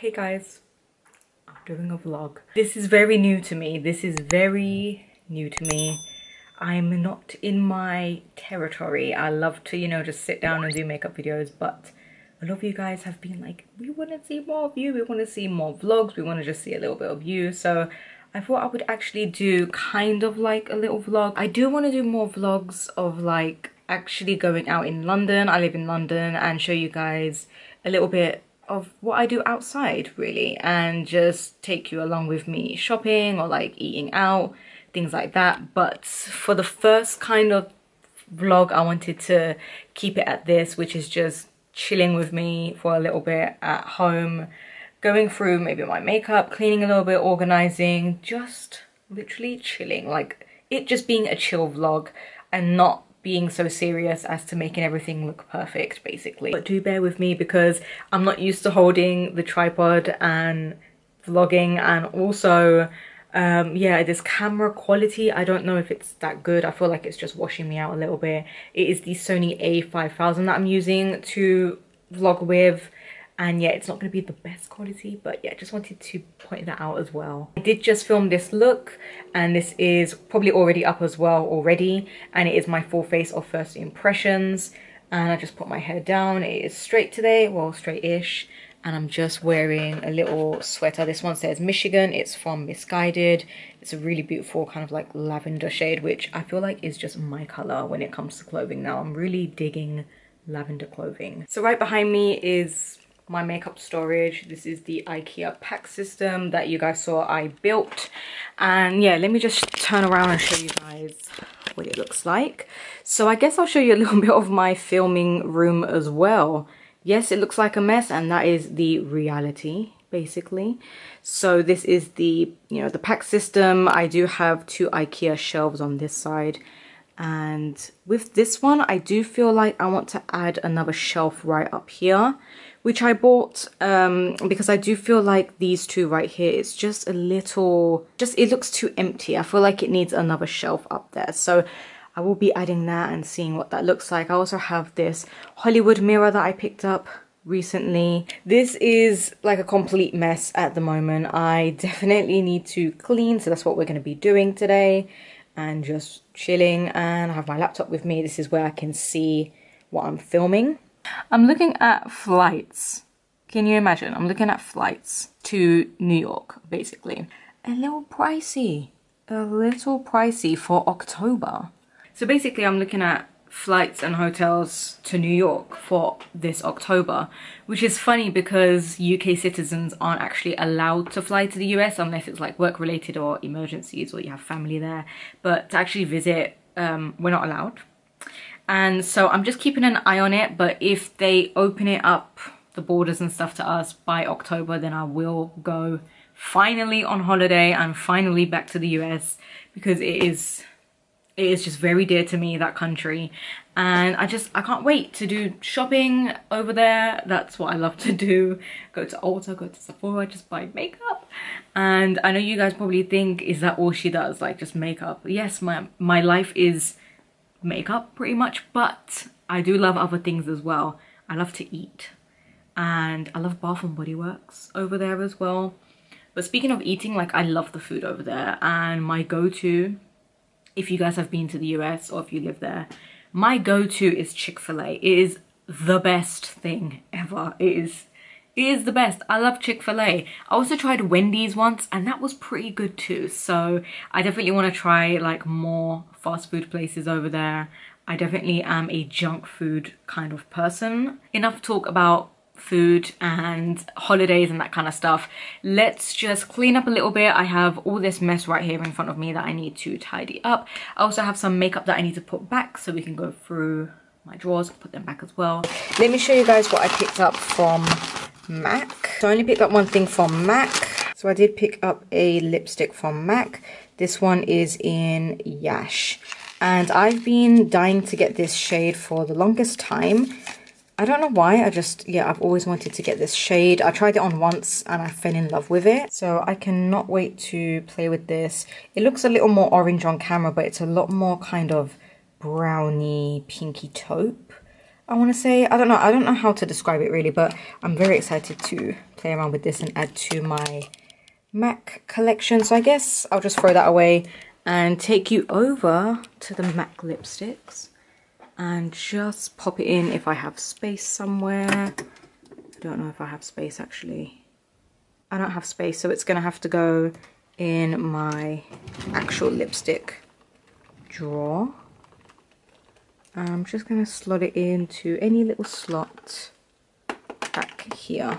Hey guys, I'm doing a vlog. This is very new to me. This is very new to me. I'm not in my territory. I love to, you know, just sit down and do makeup videos, but a lot of you guys have been like, we want to see more of you. We want to see more vlogs. We want to just see a little bit of you. So I thought I would actually do kind of like a little vlog. I do want to do more vlogs of like actually going out in London. I live in London and show you guys a little bit of what I do outside really and just take you along with me shopping or like eating out things like that. But for the first kind of vlog I wanted to keep it at this which is just chilling with me for a little bit at home going through maybe my makeup cleaning a little bit organizing just literally chilling. Like it just being a chill vlog and not being so serious as to making everything look perfect basically. But do bear with me because i'm not used to holding the tripod and vlogging and also um yeah this camera quality i don't know if it's that good. I feel like it's just washing me out a little bit. It is the sony a5000 that i'm using to vlog with and yeah it's not going to be the best quality but yeah just wanted to point that out as well. I did just film this look and this is probably already up as well already and it is my full face of first impressions. And i just put my hair down. It is straight today well straight-ish. And i'm just wearing a little sweater. This one says michigan. It's from Missguided. It's a really beautiful kind of like lavender shade which i feel like is just my color when it comes to clothing now. I'm really digging lavender clothing. So right behind me is my makeup storage. This is the ikea Pax system that you guys saw i built. And yeah let me just turn around and show you guys what it looks like. So i guess i'll show you a little bit of my filming room as well. Yes it looks like a mess and that is the reality basically. So this is the you know the Pax system. I do have two ikea shelves on this side. And with this one i do feel like i want to add another shelf right up here which I bought um, because I do feel like these two right here, it's just a little, just it looks too empty. I feel like it needs another shelf up there. So I will be adding that and seeing what that looks like. I also have this Hollywood mirror that I picked up recently. This is like a complete mess at the moment. I definitely need to clean, so that's what we're going to be doing today and just chilling and I have my laptop with me. This is where I can see what I'm filming. I'm looking at flights. Can you imagine? I'm looking at flights to New York, basically. A little pricey. A little pricey for October. So basically I'm looking at flights and hotels to New York for this October, which is funny because UK citizens aren't actually allowed to fly to the US unless it's like work related or emergencies or you have family there. But to actually visit, um, we're not allowed and so I'm just keeping an eye on it but if they open it up the borders and stuff to us by October then I will go finally on holiday and finally back to the US because it is it is just very dear to me that country. And I just I can't wait to do shopping over there. That's what I love to do. Go to Ulta go to Sephora just buy makeup. And I know you guys probably think is that all she does like just makeup? Yes my my life is makeup pretty much but I do love other things as well. I love to eat and I love Bath and Body Works over there as well. But speaking of eating like I love the food over there and my go-to if you guys have been to the US or if you live there my go-to is Chick-fil-A. It is the best thing ever. It is is the best. I love Chick-fil-A. I also tried Wendy's once and that was pretty good too. So I definitely want to try like more fast food places over there. I definitely am a junk food kind of person. Enough talk about food and holidays and that kind of stuff. Let's just clean up a little bit. I have all this mess right here in front of me that I need to tidy up. I also have some makeup that I need to put back so we can go through my drawers, put them back as well. Let me show you guys what I picked up from MAC. So I only picked up one thing from MAC. So I did pick up a lipstick from MAC. This one is in Yash. And I've been dying to get this shade for the longest time. I don't know why, I just, yeah, I've always wanted to get this shade. I tried it on once and I fell in love with it. So I cannot wait to play with this. It looks a little more orange on camera, but it's a lot more kind of browny, pinky taupe. I want to say. I don't know. I don't know how to describe it really, but I'm very excited to play around with this and add to my MAC collection. So I guess I'll just throw that away and take you over to the MAC lipsticks and just pop it in if I have space somewhere. I don't know if I have space actually. I don't have space, so it's gonna have to go in my actual lipstick drawer. I'm just gonna slot it into any little slot back here.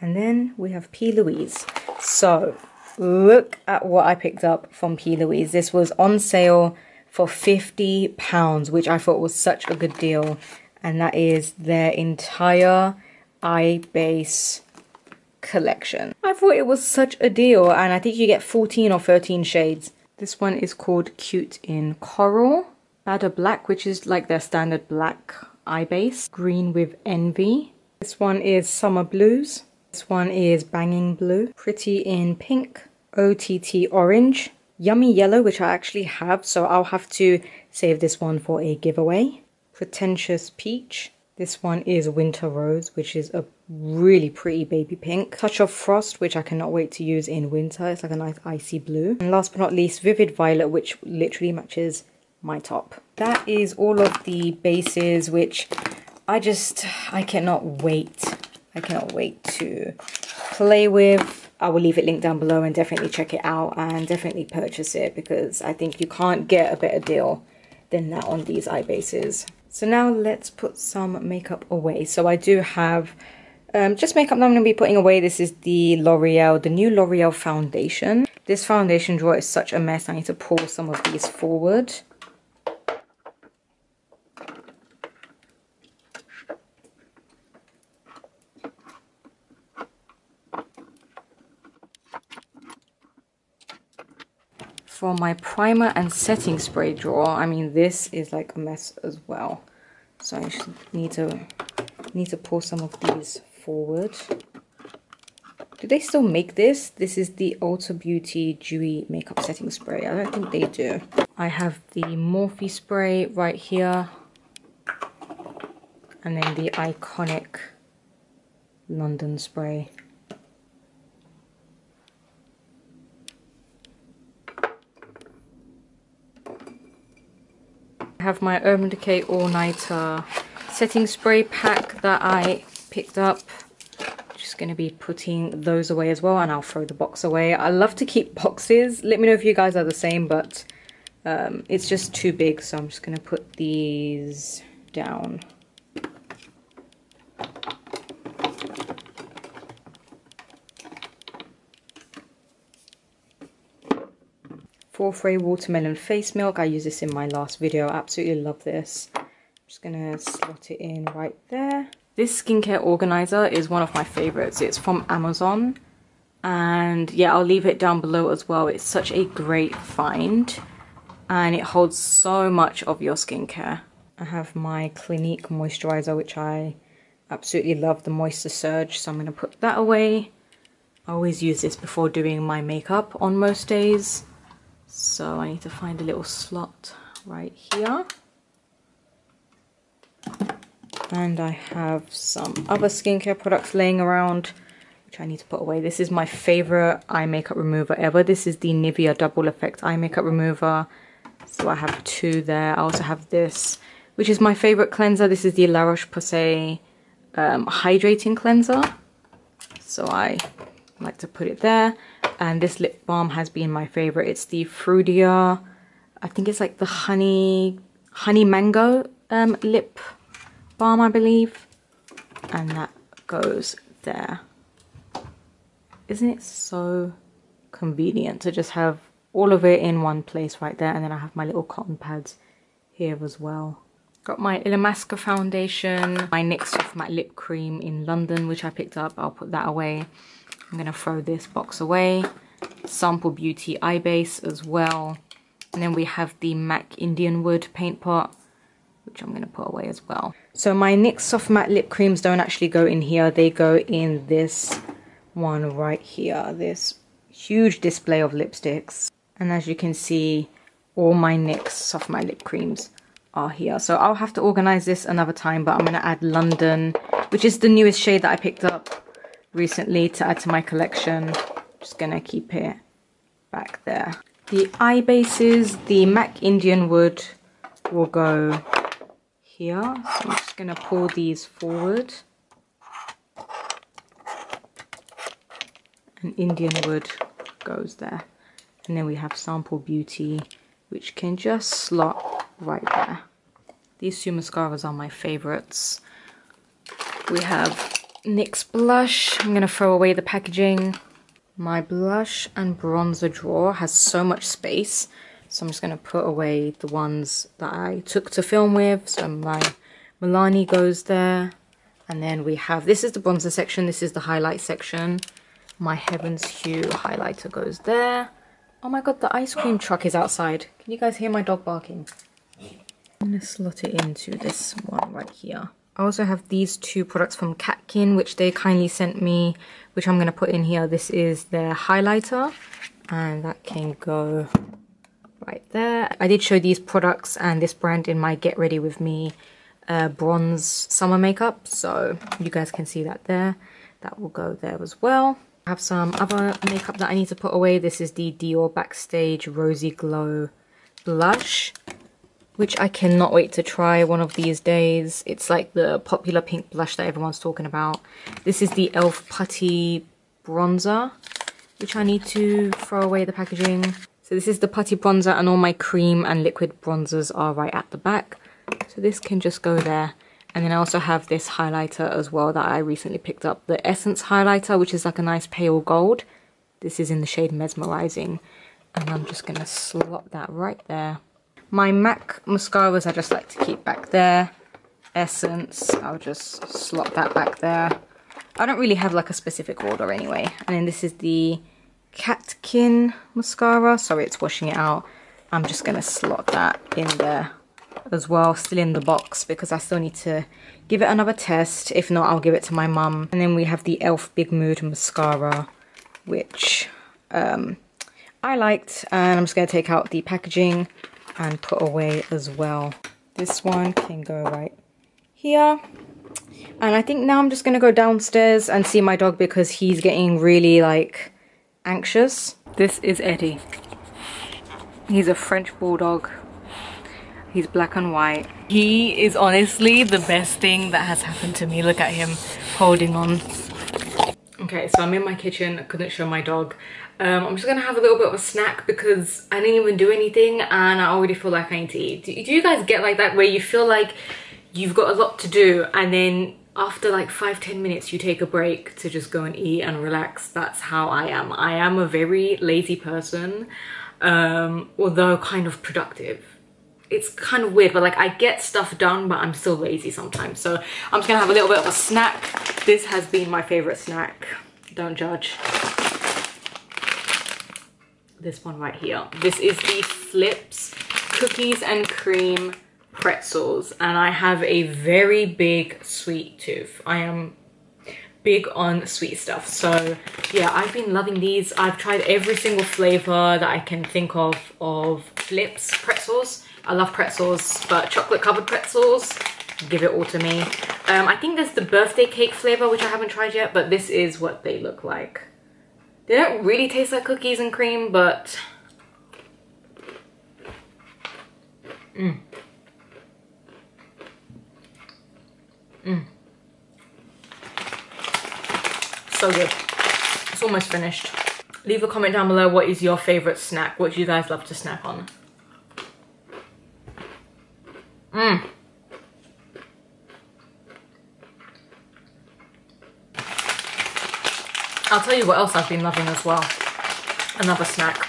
And then we have P. Louise. So look at what I picked up from P. Louise. This was on sale for 50 pounds, which I thought was such a good deal. And that is their entire eye base collection. I thought it was such a deal and I think you get 14 or 13 shades. This one is called Cute in Coral. Bader Black, which is like their standard black eye base. Green with Envy. This one is Summer Blues. This one is Banging Blue. Pretty in Pink. OTT Orange. Yummy Yellow, which I actually have, so I'll have to save this one for a giveaway. Pretentious Peach. This one is Winter Rose, which is a really pretty baby pink. Touch of Frost, which I cannot wait to use in winter. It's like a nice icy blue. And last but not least, Vivid Violet, which literally matches my top. That is all of the bases, which I just, I cannot wait. I cannot wait to play with. I will leave it linked down below and definitely check it out and definitely purchase it because I think you can't get a better deal than that on these eye bases. So now let's put some makeup away. So I do have um, just makeup that I'm going to be putting away. This is the L'Oreal, the new L'Oreal foundation. This foundation drawer is such a mess. I need to pull some of these forward. For my primer and setting spray drawer, I mean, this is like a mess as well. So I need to need to pull some of these forward. Do they still make this? This is the Ulta Beauty Dewy Makeup Setting Spray. I don't think they do. I have the Morphe spray right here. And then the iconic London spray. Have my Urban Decay All Nighter setting spray pack that I picked up. Just going to be putting those away as well and I'll throw the box away. I love to keep boxes. Let me know if you guys are the same but um, it's just too big so I'm just going to put these down. Ray Watermelon Face Milk. I used this in my last video. I absolutely love this. I'm just going to slot it in right there. This skincare organizer is one of my favorites. It's from Amazon. And yeah, I'll leave it down below as well. It's such a great find. And it holds so much of your skincare. I have my Clinique moisturizer, which I absolutely love, the Moisture Surge. So I'm going to put that away. I always use this before doing my makeup on most days. So I need to find a little slot right here. And I have some other skincare products laying around which I need to put away. This is my favorite eye makeup remover ever. This is the Nivea Double Effect Eye Makeup Remover. So I have two there. I also have this, which is my favorite cleanser. This is the La Roche-Posay um, Hydrating Cleanser. So I like to put it there and this lip balm has been my favorite. It's the Frudia I think it's like the honey honey mango um, lip balm I believe. And that goes there. Isn't it so convenient to just have all of it in one place right there? And then I have my little cotton pads here as well. Got my Illamasqua foundation my NYX Soft Matte Lip Cream in London which I picked up. I'll put that away I'm to throw this box away. Sample Beauty Eye Base as well. And then we have the MAC Indian Wood paint pot, which I'm going to put away as well. So my NYX Soft Matte Lip Creams don't actually go in here. They go in this one right here. This huge display of lipsticks. And as you can see, all my NYX Soft Matte Lip Creams are here. So I'll have to organize this another time, but I'm going to add London, which is the newest shade that I picked up recently to add to my collection. Just gonna keep it back there. The eye bases, the MAC Indian wood will go here. So I'm just gonna pull these forward. And Indian wood goes there. And then we have Sample Beauty, which can just slot right there. These two mascaras are my favorites. We have NYX blush. I'm going to throw away the packaging. My blush and bronzer drawer has so much space. So I'm just going to put away the ones that I took to film with. So my Milani goes there. And then we have, this is the bronzer section. This is the highlight section. My Heaven's Hue highlighter goes there. Oh my god, the ice cream truck is outside. Can you guys hear my dog barking? I'm to slot it into this one right here. I also have these two products from Catkin, which they kindly sent me, which I'm going to put in here. This is their highlighter, and that can go right there. I did show these products and this brand in my Get Ready With Me uh, bronze summer makeup, so you guys can see that there. That will go there as well. I have some other makeup that I need to put away. This is the Dior Backstage Rosy Glow Blush which I cannot wait to try one of these days. It's like the popular pink blush that everyone's talking about. This is the e.l.f. Putty Bronzer, which I need to throw away the packaging. So this is the Putty Bronzer and all my cream and liquid bronzers are right at the back. So this can just go there. And then I also have this highlighter as well that I recently picked up. The Essence highlighter, which is like a nice pale gold. This is in the shade Mesmerizing. And I'm just going to slot that right there. My MAC mascaras I just like to keep back there. Essence, I'll just slot that back there. I don't really have like a specific order anyway. And then this is the Catkin mascara. Sorry, it's washing it out. I'm just going to slot that in there as well, still in the box because I still need to give it another test. If not, I'll give it to my mum. And then we have the e.l.f. Big Mood mascara, which um, I liked. And I'm just going to take out the packaging and put away as well. This one can go right here. And I think now I'm just going to go downstairs and see my dog because he's getting really like anxious. This is Eddie. He's a French Bulldog. He's black and white. He is honestly the best thing that has happened to me. Look at him holding on. Okay, so I'm in my kitchen. I couldn't show my dog. Um, I'm just gonna have a little bit of a snack because I didn't even do anything and I already feel like I need to eat. Do, do you guys get like that where you feel like you've got a lot to do and then after like five ten minutes you take a break to just go and eat and relax? That's how i am. I am a very lazy person um although kind of productive. It's kind of weird but like i get stuff done but i'm still lazy sometimes. So i'm just gonna have a little bit of a snack. This has been my favorite snack. Don't judge this one right here. This is the Flips Cookies and Cream Pretzels. And I have a very big sweet tooth. I am big on sweet stuff. So yeah, I've been loving these. I've tried every single flavor that I can think of of Flips pretzels. I love pretzels, but chocolate covered pretzels, give it all to me. Um, I think there's the birthday cake flavor, which I haven't tried yet, but this is what they look like. They don't really taste like cookies and cream, but... Mmm. Mmm. So good. It's almost finished. Leave a comment down below what is your favorite snack. What do you guys love to snack on? Mmm. I'll tell you what else I've been loving as well. Another snack.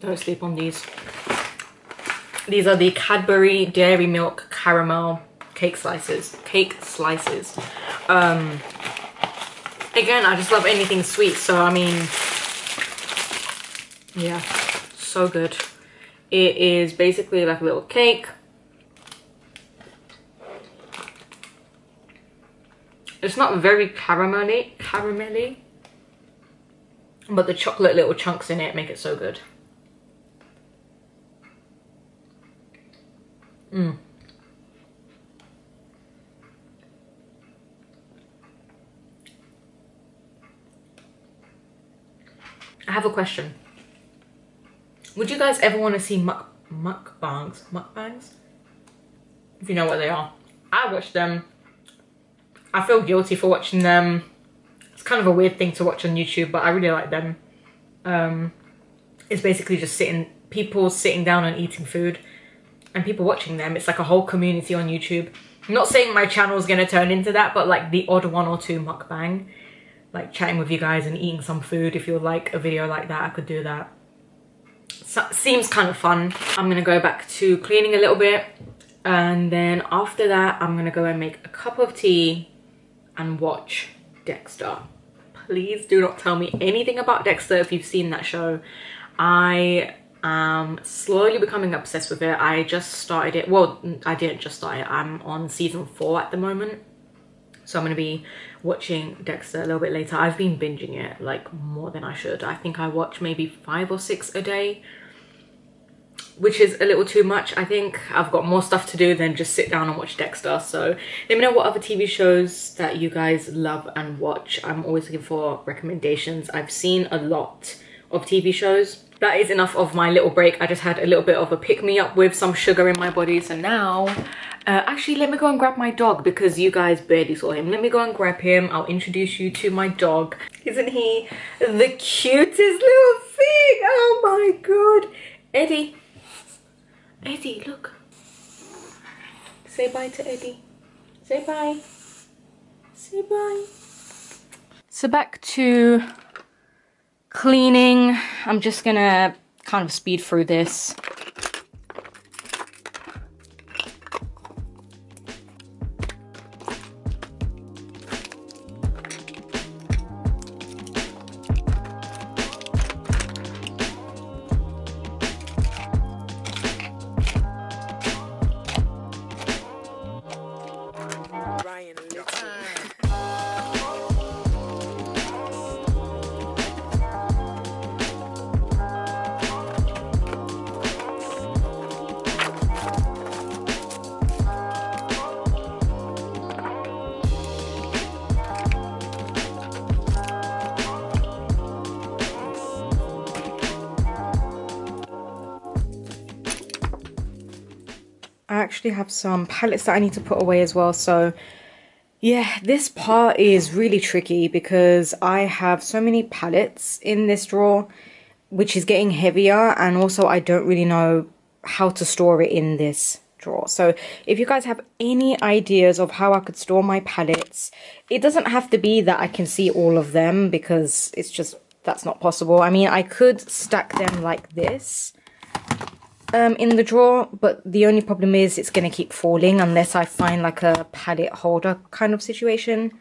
Don't sleep on these. These are the Cadbury Dairy Milk Caramel Cake Slices. Cake Slices. Um, again, I just love anything sweet. So, I mean, yeah, so good. It is basically like a little cake It's not very caramelly, caramelly, but the chocolate little chunks in it make it so good. Mmm. I have a question. Would you guys ever want to see muk mukbangs? Mukbangs? If you know what they are. I watched them I feel guilty for watching them. It's kind of a weird thing to watch on YouTube, but I really like them. Um, it's basically just sitting, people sitting down and eating food and people watching them. It's like a whole community on YouTube. I'm not saying my channel is going to turn into that, but like the odd one or two mukbang. Like chatting with you guys and eating some food. If you like a video like that, I could do that. So, seems kind of fun. I'm going to go back to cleaning a little bit. And then after that, I'm going to go and make a cup of tea and watch Dexter. Please do not tell me anything about Dexter if you've seen that show. I am slowly becoming obsessed with it. I just started it. Well, I didn't just start it. I'm on season four at the moment. So I'm going to be watching Dexter a little bit later. I've been binging it like more than I should. I think I watch maybe five or six a day which is a little too much. I think I've got more stuff to do than just sit down and watch Dexter. So let me know what other TV shows that you guys love and watch. I'm always looking for recommendations. I've seen a lot of TV shows. That is enough of my little break. I just had a little bit of a pick-me-up with some sugar in my body. So now, uh, actually let me go and grab my dog because you guys barely saw him. Let me go and grab him. I'll introduce you to my dog. Isn't he the cutest little thing? Oh my god. Eddie, Eddie, look. Say bye to Eddie. Say bye. Say bye. So back to cleaning. I'm just gonna kind of speed through this. I actually have some palettes that I need to put away as well. So yeah, this part is really tricky because I have so many palettes in this drawer, which is getting heavier. And also I don't really know how to store it in this drawer. So if you guys have any ideas of how I could store my palettes, it doesn't have to be that I can see all of them because it's just, that's not possible. I mean, I could stack them like this um, in the drawer, but the only problem is it's going to keep falling unless I find like a palette holder kind of situation.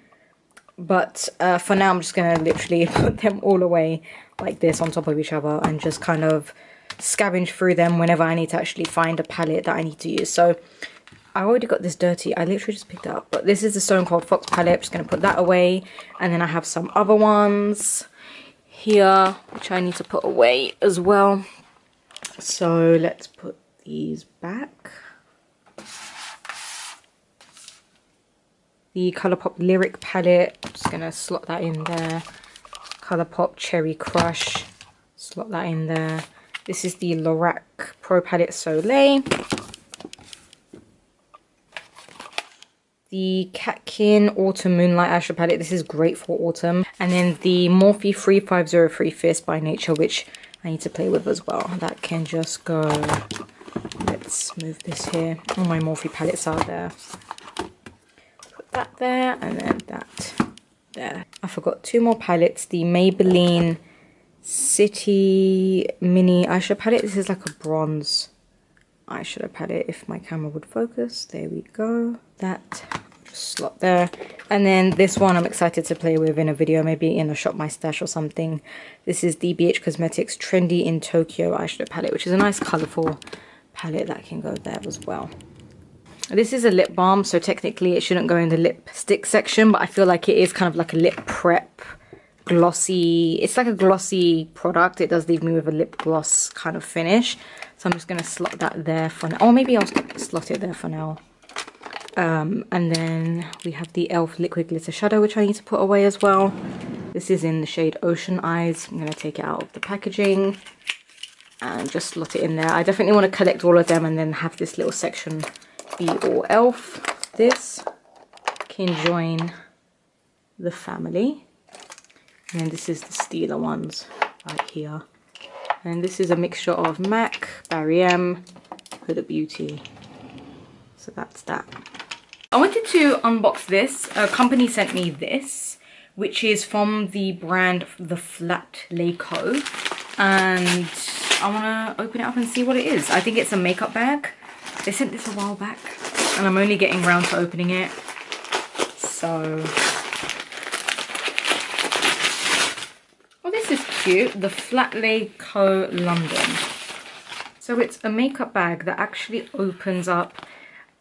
But uh, for now, I'm just going to literally put them all away like this on top of each other and just kind of scavenge through them whenever I need to actually find a palette that I need to use. So I already got this dirty. I literally just picked it up. But this is the Stone Cold Fox palette. I'm just going to put that away. And then I have some other ones here, which I need to put away as well. So let's put these back. The Colourpop Lyric palette, I'm just going to slot that in there. Colourpop Cherry Crush, slot that in there. This is the Lorac Pro Palette Soleil. The Catkin Autumn Moonlight Eyeshadow Palette. This is great for autumn. And then the Morphe 3503 Fierce by Nature, which I need to play with as well. That can just go. Let's move this here. All my Morphe palettes are there. Put that there and then that there. I forgot two more palettes. The Maybelline City Mini Eyeshadow Palette. This is like a bronze eyeshadow palette if my camera would focus. There we go. That slot there. And then this one i'm excited to play with in a video maybe in a shop my stash or something. This is DBH cosmetics trendy in tokyo. Eyeshadow palette which is a nice colorful palette that can go there as well. This is a lip balm so technically it shouldn't go in the lipstick section but i feel like it is kind of like a lip prep glossy. It's like a glossy product. It does leave me with a lip gloss kind of finish. So i'm just going to slot that there for now. Or maybe i'll slot it there for now um, and then we have the e.l.f. Liquid Glitter Shadow, which I need to put away as well. This is in the shade Ocean Eyes. I'm going to take it out of the packaging and just slot it in there. I definitely want to collect all of them and then have this little section be all elf. This can join the family. And this is the Stila ones right here. And this is a mixture of MAC, Barry M, Huda Beauty. So that's that. I wanted to unbox this. A company sent me this, which is from the brand The Flat Lay Co. And I want to open it up and see what it is. I think it's a makeup bag. They sent this a while back and I'm only getting around to opening it. So... Oh, this is cute. The Flat Lay Co. London. So it's a makeup bag that actually opens up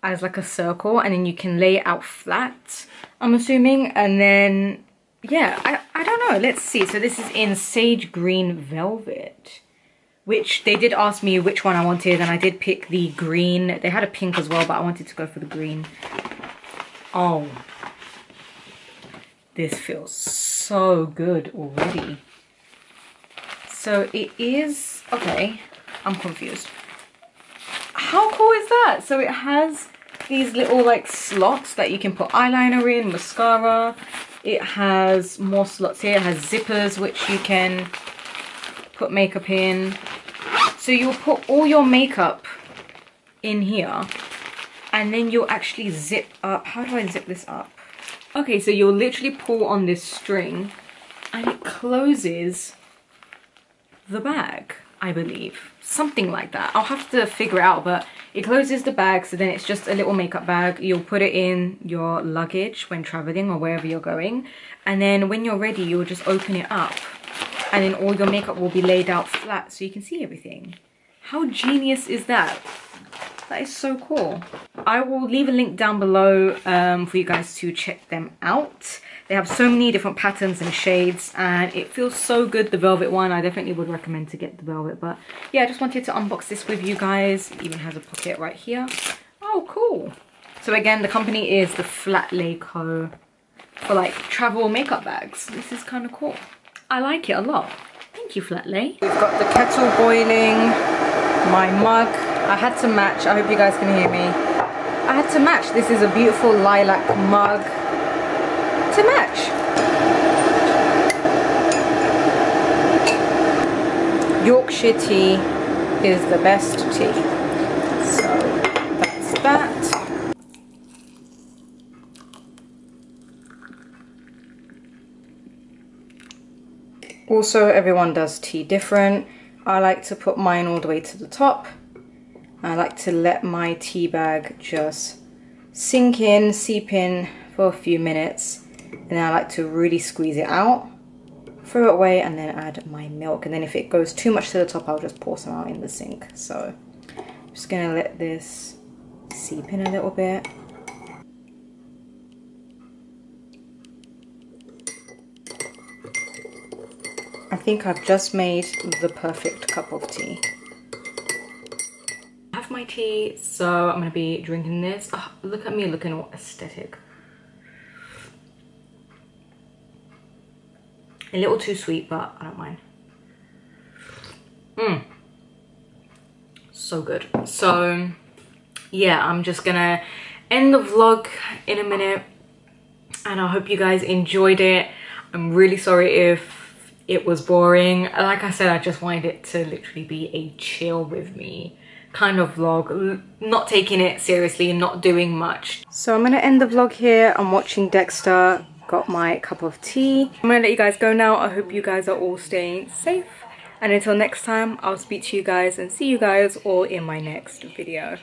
as like a circle and then you can lay it out flat, I'm assuming. And then, yeah, I, I don't know. Let's see. So this is in Sage Green Velvet which they did ask me which one I wanted and I did pick the green. They had a pink as well, but I wanted to go for the green. Oh, this feels so good already. So it is, okay, I'm confused. How cool is that? So it has these little like slots that you can put eyeliner in, mascara. It has more slots here. It has zippers which you can put makeup in. So you'll put all your makeup in here and then you'll actually zip up. How do I zip this up? Okay, so you'll literally pull on this string and it closes the bag, I believe. Something like that. I'll have to figure out, but it closes the bag, so then it's just a little makeup bag. You'll put it in your luggage when traveling or wherever you're going. And then when you're ready, you'll just open it up and then all your makeup will be laid out flat so you can see everything. How genius is that? That is so cool. I will leave a link down below um, for you guys to check them out. They have so many different patterns and shades and it feels so good, the velvet one. I definitely would recommend to get the velvet. But yeah, I just wanted to unbox this with you guys. It even has a pocket right here. Oh, cool. So again, the company is the Flat Lay Co. for like travel makeup bags. This is kind of cool. I like it a lot. Thank you, Flat Lay. We've got the kettle boiling, my mug. I had to match. I hope you guys can hear me. I had to match. This is a beautiful lilac mug to match. Yorkshire tea is the best tea. So that's that. Also, everyone does tea different. I like to put mine all the way to the top. I like to let my tea bag just sink in, seep in for a few minutes. And then I like to really squeeze it out, throw it away, and then add my milk. And then if it goes too much to the top, I'll just pour some out in the sink. So I'm just gonna let this seep in a little bit. I think I've just made the perfect cup of tea. My tea, so I'm to be drinking this. Oh, look at me looking all aesthetic. A little too sweet, but I don't mind. Mmm. So good. So, yeah, I'm just to end the vlog in a minute. And I hope you guys enjoyed it. I'm really sorry if it was boring. Like I said, I just wanted it to literally be a chill with me kind of vlog, not taking it seriously and not doing much. So I'm gonna end the vlog here. I'm watching Dexter, got my cup of tea. I'm gonna let you guys go now. I hope you guys are all staying safe. And until next time, I'll speak to you guys and see you guys all in my next video.